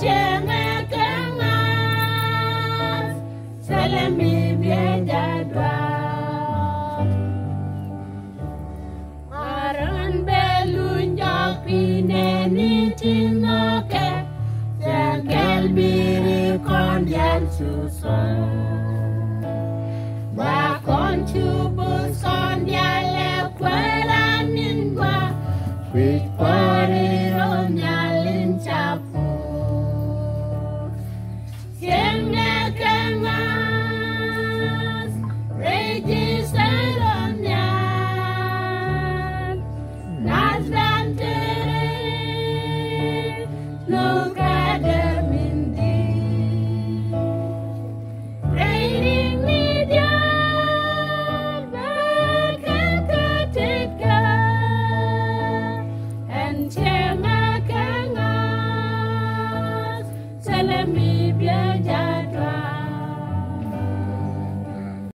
En chenga kenga no